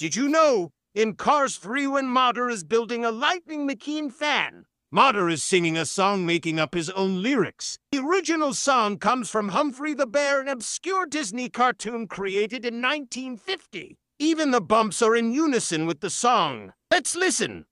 Did you know? In Cars 3 when Mater is building a Lightning McQueen fan, Mater is singing a song making up his own lyrics. The original song comes from Humphrey the Bear, an obscure Disney cartoon created in 1950. Even the bumps are in unison with the song. Let's listen.